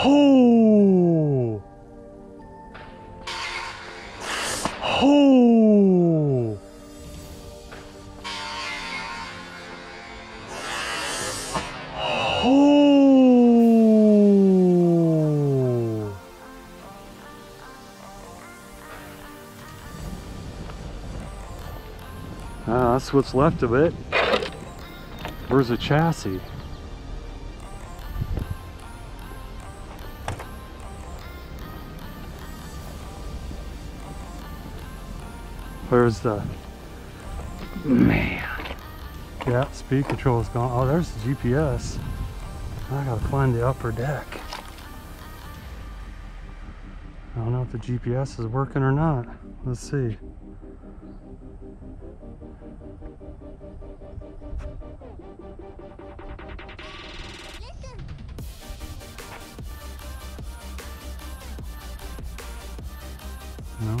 Oh. Oh. Oh. That's what's left of it. Where's the chassis? Where's the man? Yeah, speed control is gone. Oh, there's the GPS. I gotta find the upper deck. I don't know if the GPS is working or not. Let's see. No?